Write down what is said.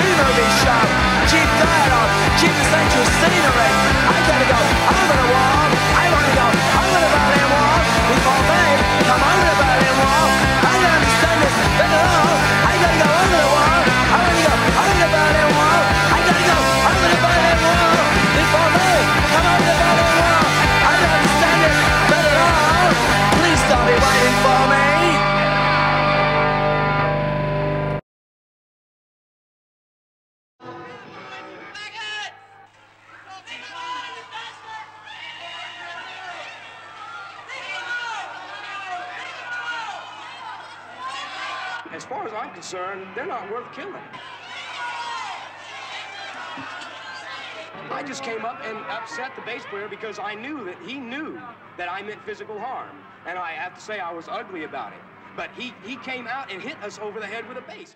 Uno be sharp. Keep that on. Keep the central scenery. I gotta go. As far as I'm concerned, they're not worth killing. I just came up and upset the bass player because I knew that he knew that I meant physical harm. And I have to say I was ugly about it. But he, he came out and hit us over the head with a bass.